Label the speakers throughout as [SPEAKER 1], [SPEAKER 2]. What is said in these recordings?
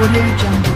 [SPEAKER 1] Audio Jungle.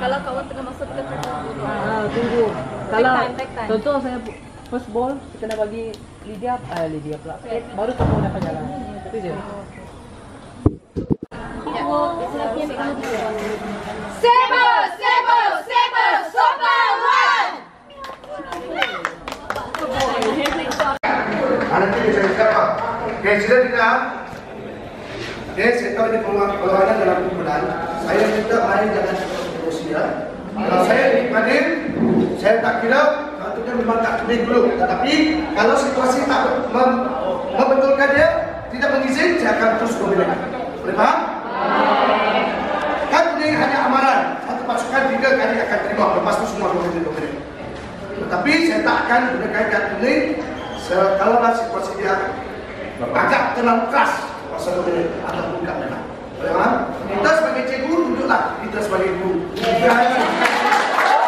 [SPEAKER 2] Kalau
[SPEAKER 3] kawan tengah masuk kita tunggu.
[SPEAKER 2] Ah, tunggu. Kalau
[SPEAKER 3] time, take time.
[SPEAKER 2] contoh saya first ball kena bagi Lydia, ah Lydia pula. Baru kamu dapat jalan. Itu je.
[SPEAKER 4] Sebo, sebo, sebo, sopa one.
[SPEAKER 5] Nanti dia cari siapa? Dengar. Okay, saya tahu ini pengeluaran pengeluaran dalam kumpulan. Saya minta mari jangan ya. Kalau saya dipanggil, saya tak kira kalau itu kan memang tak kena dulu. Tetapi kalau situasi tak mem membetulkan dia, tidak mengizinkan, saya akan terus memilih. Boleh faham? Kan ini hanya amaran. Satu pasukan tiga kali akan terima. Lepas itu semua dua kali. Tetapi saya tak akan berdekatan ini se- kalaulah situasi dia agak terlalu keras pasal boleh atau bukan memang. Boleh faham? Kita sebagai cikgu duduklah kita sebagai guru. Bukan.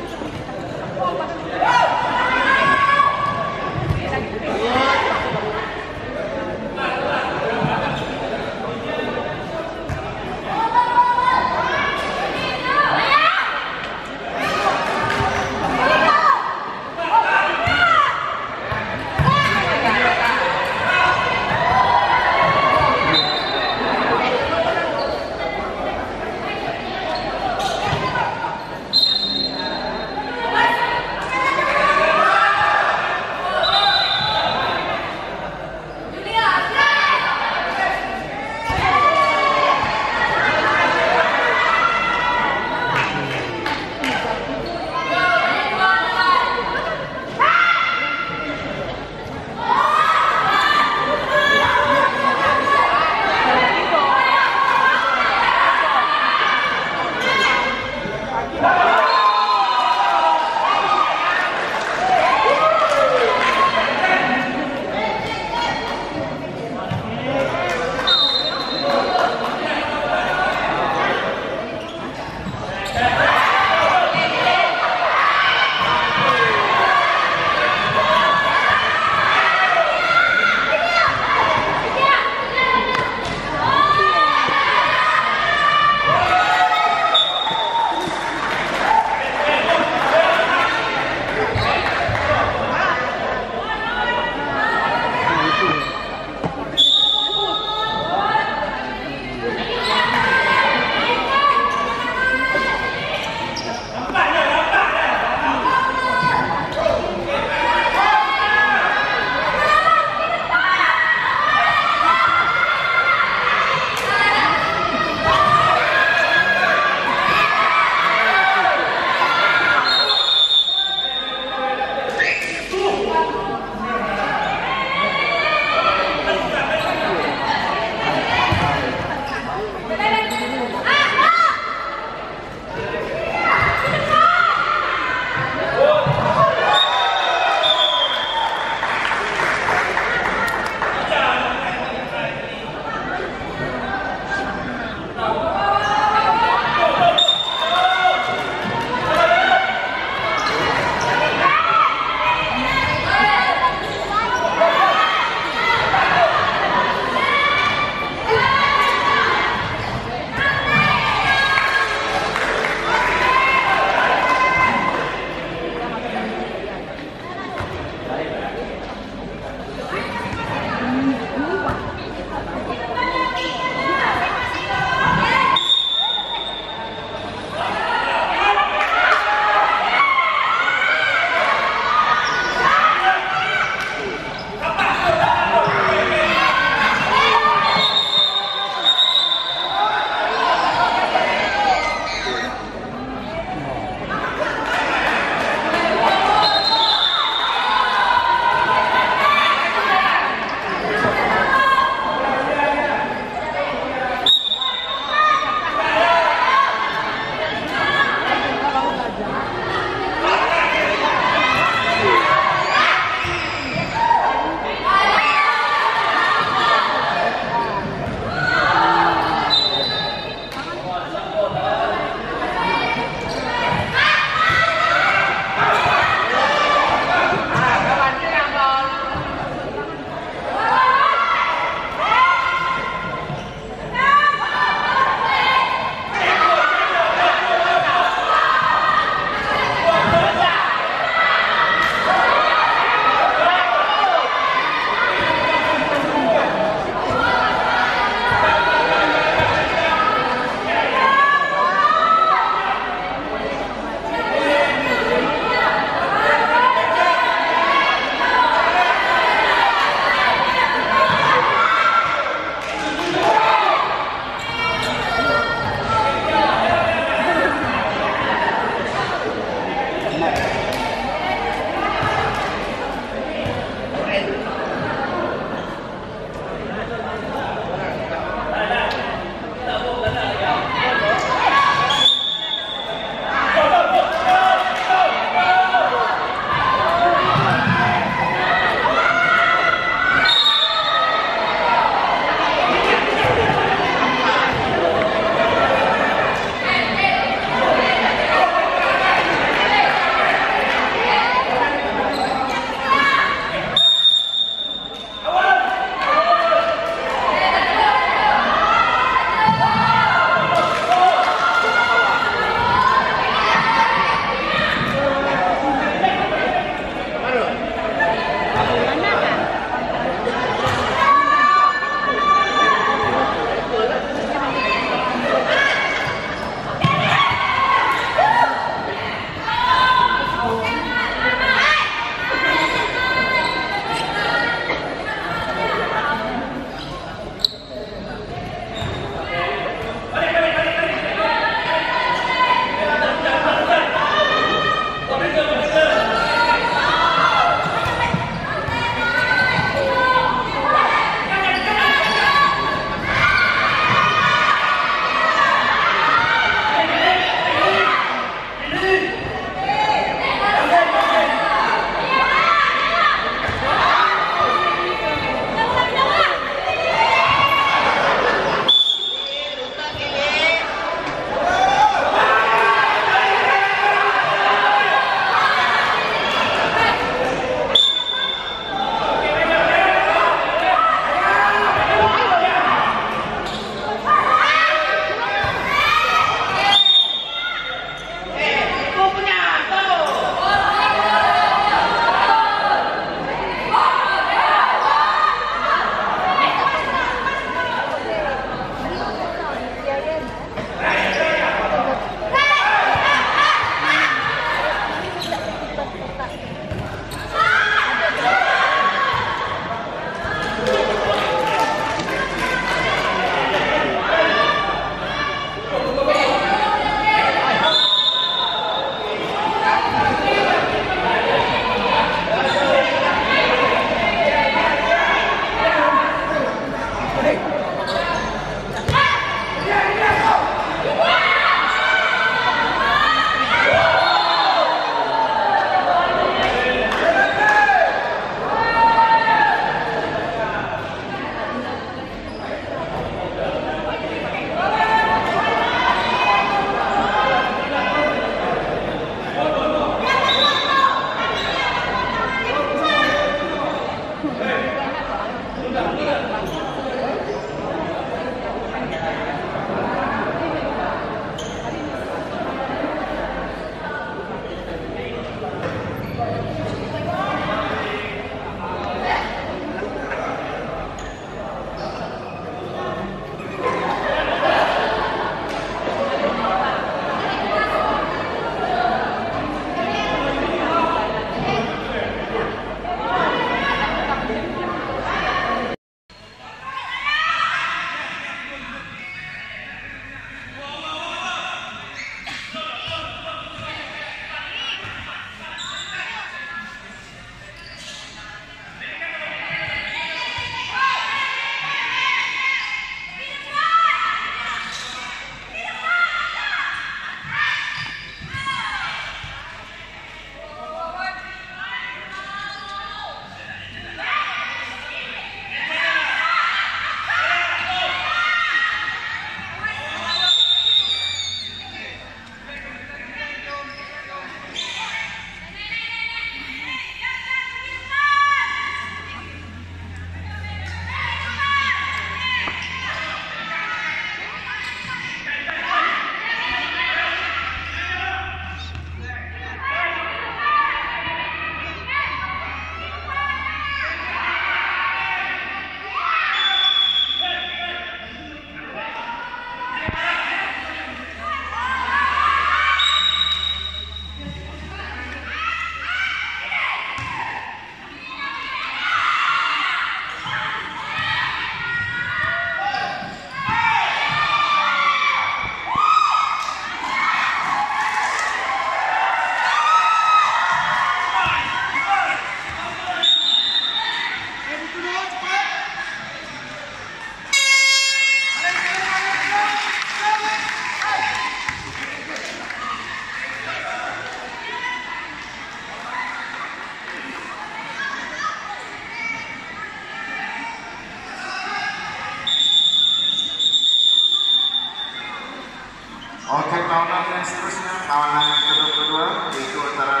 [SPEAKER 1] Yang seterusnya perlawanan yang kedua yaitu antara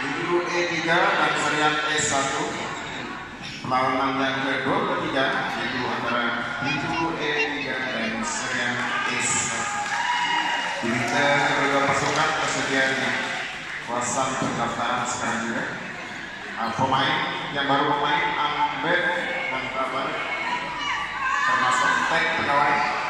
[SPEAKER 1] individu E3 dan serian S1 perlawanan yang kedua ketiga yaitu antara individu E3 dan serian S1 Diminta kedua pasukan tersedia di kawasan pendaftaran sekarang juga uh, pemain yang baru pemain Ambed dan Kabar termasuk tek pegawai